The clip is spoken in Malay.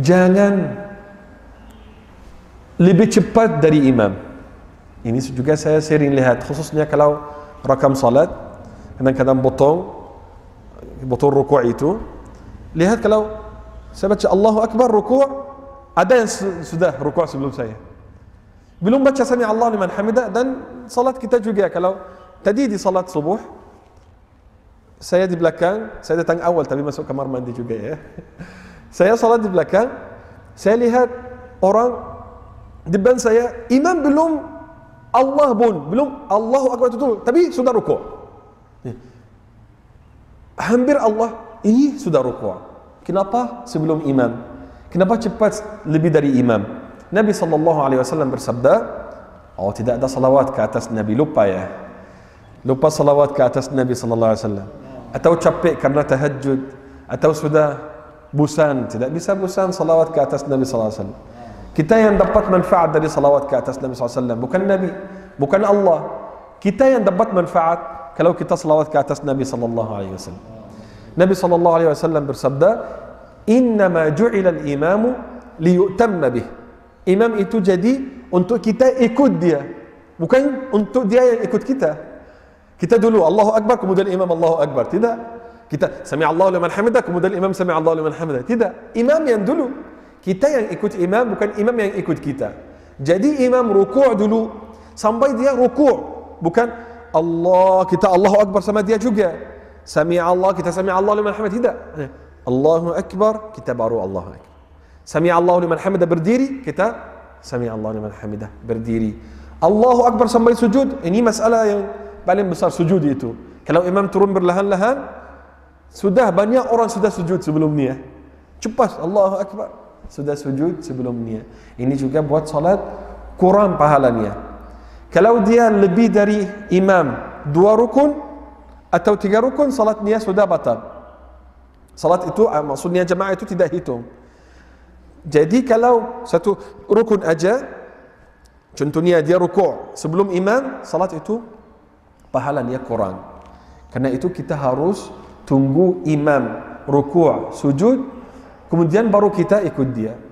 jangan lebih cepat dari imam. Ini juga saya sering lihat khususnya kalau rakam salat kadang-kadang potong potong rukuk itu. Lihat kalau saya baca Allahu Akbar rukuk ada yang sudah rukuk sebelum saya. Belum baca sami Allah liman hamidah dan salat kita juga. Kalau tadi di salat subuh saya di belakang saya datang awal tapi masuk kamar mandi juga ya saya salat di belakang saya lihat orang di depan saya imam belum Allah pun belum Allahu Akbar itu tapi sudah rukuk. Hampir Allah ini sudah rukuk. Kenapa? Sebelum imam. Kenapa cepat lebih dari imam? Nabi sallallahu alaihi wasallam bersabda oh tidak ada salawat ke atas Nabi lupa ya. Lupa salawat ke atas Nabi sallallahu alaihi wasallam. Atau capek karena tahajud atau sudah بوسان تدا بس بوسان صلوات كاتس النبي صلى الله عليه وسلم. كتايا دبت منفعة دري صلوات كاتس النبي صلى الله عليه وسلم. بكن النبي بكن الله كتايا دبت منفعة كلو كتا صلوات كاتس النبي صلى الله عليه وسلم. النبي صلى الله عليه وسلم برسبدا إنما جعل الإمام ليؤتم به إمام إتو جدي أنتو kita ikut dia. Bukan untuk dia yang ikut kita. Kita dulu Allahu Akbar kemudian Imam Allahu Akbar. Kita sami Allahu liman hamidah kemudian imam sami Allahu liman hamidah. Tidak. Imam yang dulu kita yang ikut imam bukan imam yang ikut kita. Jadi imam rukuk dulu. Sampai dia rukuk bukan Allah kita Allahu Akbar sama dia juga. Sami Allah kita sami Allah liman hamidah. Tidak. Allahu Akbar kita baru Allahu Akbar. Sami Allah liman hamidah berdiri kita sami Allah liman hamidah berdiri. Allahu Akbar sampai sujud. Ini masalah yang paling besar sujud itu. Kalau imam turun berlahan-lahan sudah banyak orang sudah sujud sebelum ni cepat Allahu Akbar sudah sujud sebelum niat. Ini juga buat salat kurang pahalanya. Kalau dia lebih dari imam dua rukun atau tiga rukun, salat sudah batal. Salat itu ah, maksudnya jemaah itu tidak hitung. Jadi kalau satu rukun aja, contohnya dia rukuk sebelum imam, salat itu pahalanya kurang. Karena itu kita harus tunggu imam rukuk, sujud, kemudian baru kita ikut dia